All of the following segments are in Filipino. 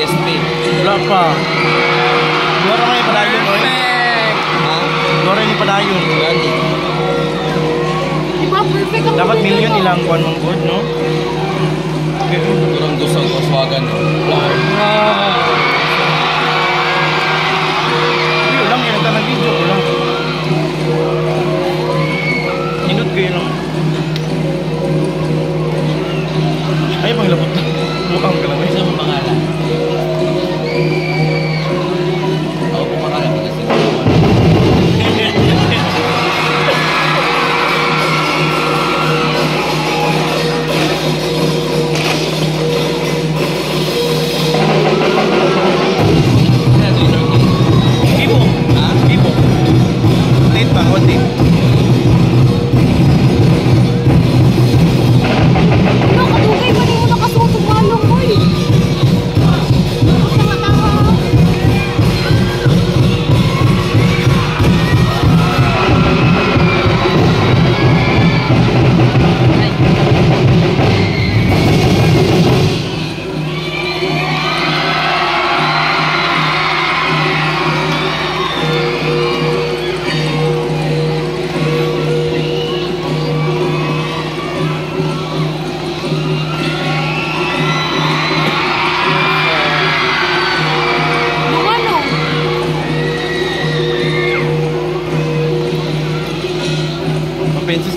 PSP. Wala pa. Gora kayo padayon, boy. Ha? Gora ni padayon. Gani. Diba perfect ang Dapat million ilang kuan mong good, no? Okay. Kurang gusto ang kaswagan. Lord. Hindi lang, yan ang video ko lang. Inod kayo lang.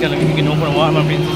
because I'm going to get over and walk my.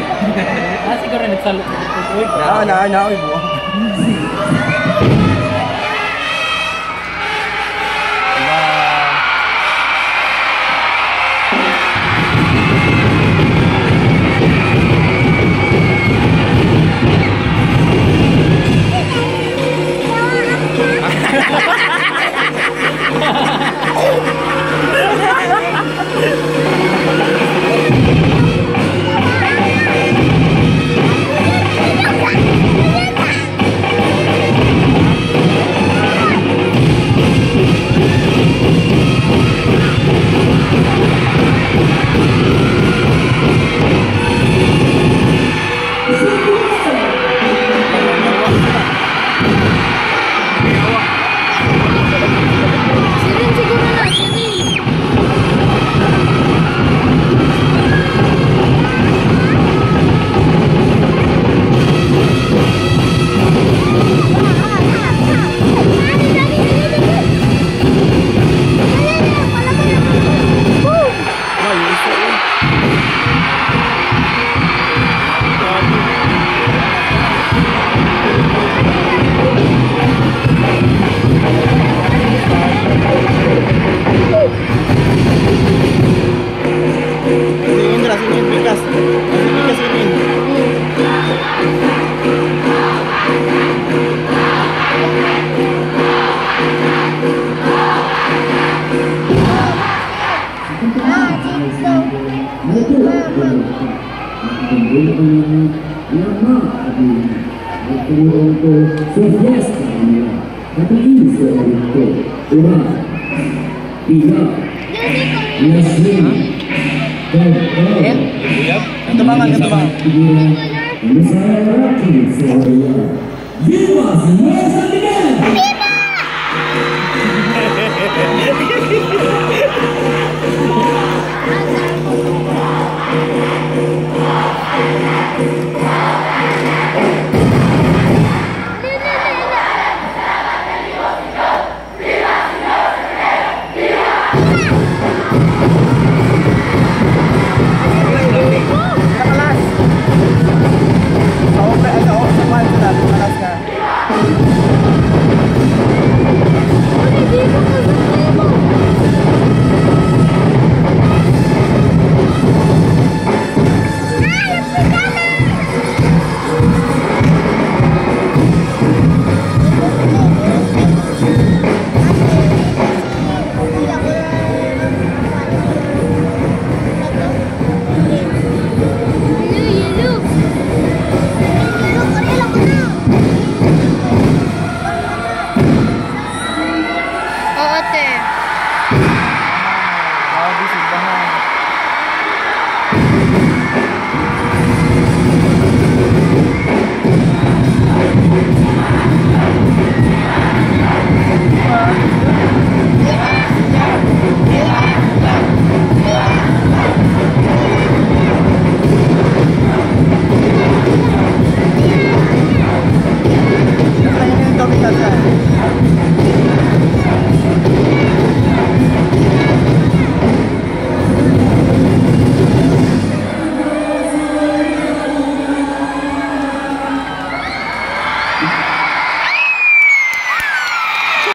ah, siguro nagsalot. Ah, na, na, na, Viva as mãos da